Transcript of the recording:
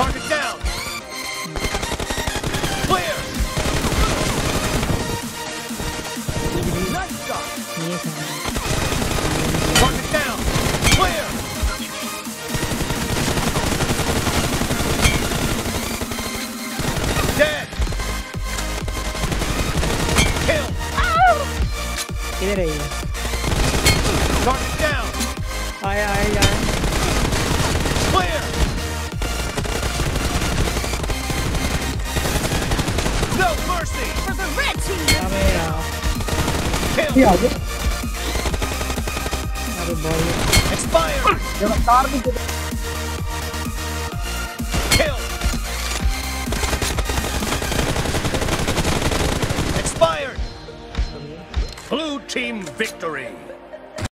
Target down! Clear! Nice shot! Down! Clear! Get it down! Aye, aye, aye. No mercy. For the red team! अबे यार Kill. ये आ गया अरे ball Expired. जरा car भी दे दे। Kill. Expired. Blue team victory.